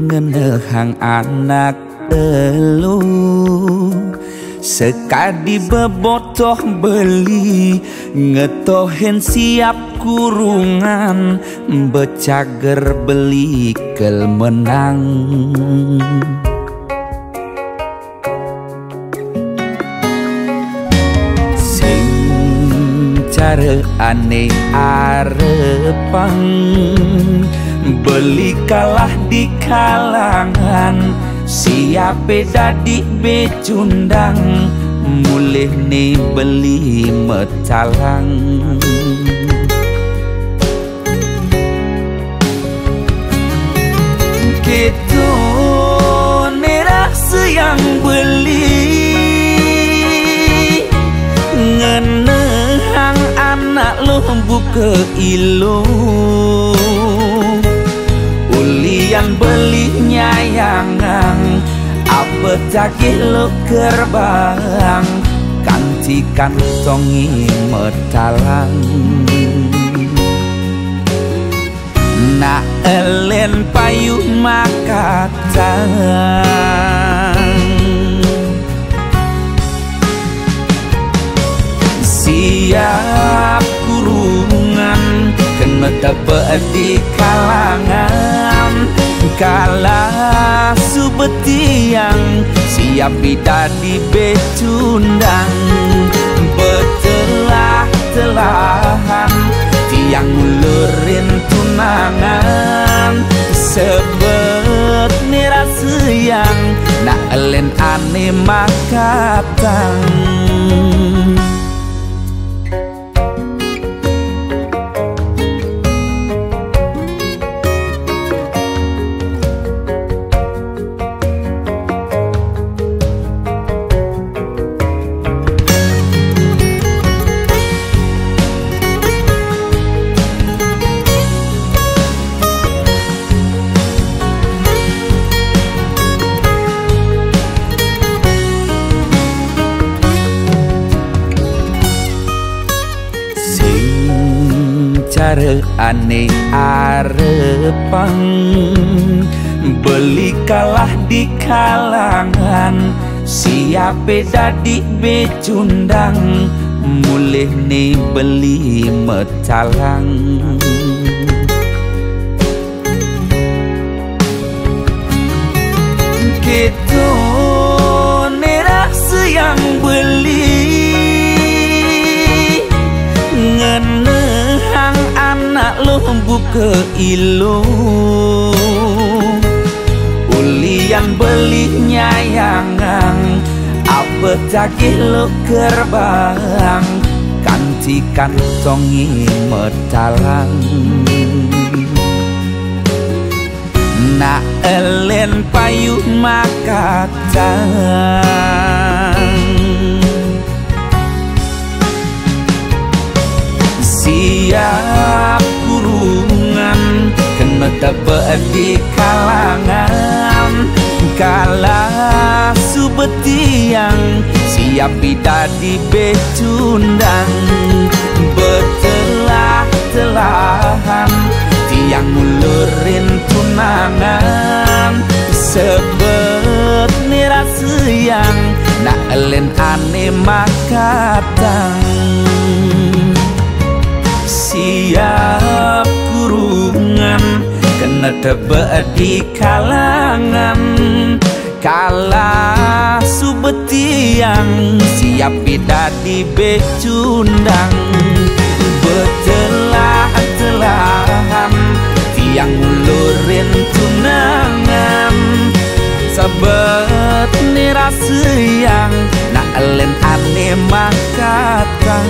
Ngenehang anak telu. Sekadi bebotoh beli Ngetohen siap kurungan Becager beli kel menang. Sing cara aneh arepang Beli kalah di kalangan Siapa dadi becundang. Mulih nih beli metalang. Gitu nerah yang beli. Ngenehang anak lo buka ilu Apa cakih lo kerbang Kanti kantongi metalang. Na elen payu makatang Siap kurungan Kena dapat di kalangan kala subetiang siap di becundang. Betelah telahan tiang ulurin tunangan. Sebet nirasa yang nak elen ane makatang cara aneh arepang Beli kalah di kalangan Siapa dadi becundang. Mulih nih beli metalang. Gitu nerah yang beli buka ilu. Ulian beli nyayangan Apa cakih lo kerbang? Kanti kantongi metalang. Na elen payu makatang Siap tebak di kalangan Kala subetiang siap di becundang Betelah-telahan tiang ulurin tunangan Sebet nirasa yang nak elen ane makatang Siap tebak di kalangan. Kala subetiang siap di becundang. Betelah-telahan tiang ulurin tunangan. Sabet nirasa yang nak elen ane makatang